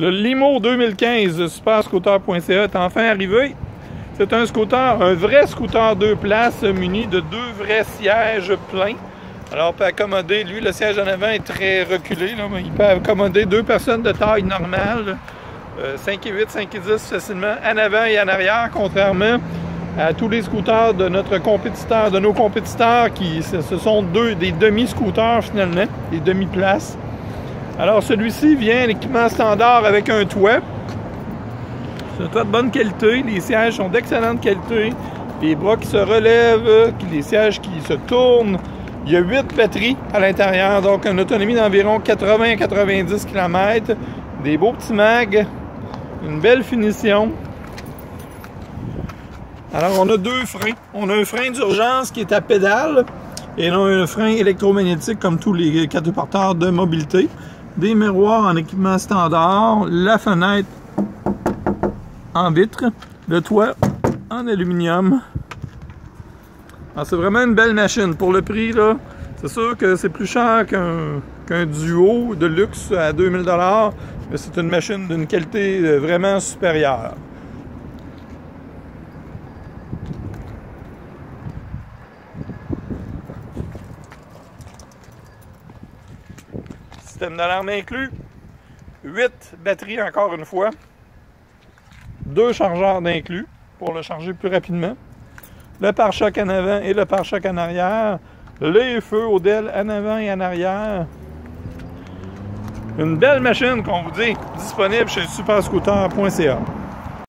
Le Limo 2015 de superscooter.ca est enfin arrivé. C'est un scooter, un vrai scooter deux places muni de deux vrais sièges pleins. Alors, on peut accommoder, lui, le siège en avant est très reculé, mais il peut accommoder deux personnes de taille normale, 5 et 8, 5 et 10 facilement, en avant et en arrière, contrairement à tous les scooters de notre compétiteur, de nos compétiteurs, qui ce sont deux des demi-scooters finalement, des demi-places. Alors celui-ci vient l'équipement standard avec un toit. C'est un toit de bonne qualité, les sièges sont d'excellente qualité, les bras qui se relèvent, les sièges qui se tournent. Il y a 8 batteries à l'intérieur, donc une autonomie d'environ 80 90 km, des beaux petits mags, une belle finition. Alors, on a deux freins. On a un frein d'urgence qui est à pédale et non un frein électromagnétique comme tous les porteurs de mobilité. Des miroirs en équipement standard, la fenêtre en vitre, le toit en aluminium. c'est vraiment une belle machine. Pour le prix, là, c'est sûr que c'est plus cher qu'un duo de luxe à 2000 mais c'est une machine d'une qualité euh, vraiment supérieure. Système d'alarme inclus. 8 batteries encore une fois. Deux chargeurs d'inclus pour le charger plus rapidement. Le pare-choc en avant et le pare-choc en arrière. Les feux Odell en avant et en arrière. Une belle machine qu'on vous dit disponible chez superscooter.ca.